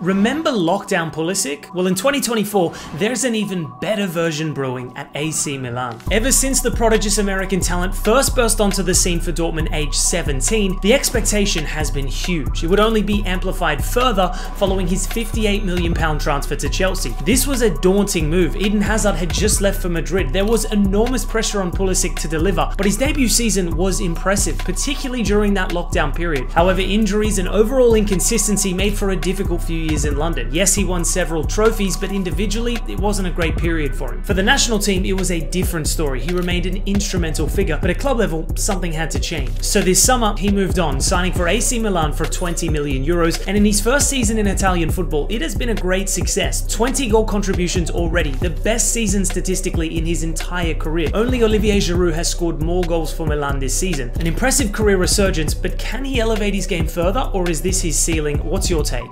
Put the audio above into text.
Remember lockdown Pulisic? Well, in 2024, there's an even better version brewing at AC Milan. Ever since the prodigious American talent first burst onto the scene for Dortmund age 17, the expectation has been huge. It would only be amplified further following his 58 million pound transfer to Chelsea. This was a daunting move. Eden Hazard had just left for Madrid. There was enormous pressure on Pulisic to deliver, but his debut season was impressive, particularly during that lockdown period. However, injuries and overall inconsistency made for a difficult few years in London. Yes, he won several trophies, but individually, it wasn't a great period for him. For the national team, it was a different story. He remained an instrumental figure, but at club level, something had to change. So this summer, he moved on, signing for AC Milan for 20 million euros, and in his first season in Italian football, it has been a great success. 20 goal contributions already, the best season statistically in his entire career. Only Olivier Giroud has scored more goals for Milan this season. An impressive career resurgence, but can he elevate his game further, or is this his ceiling? What's your take?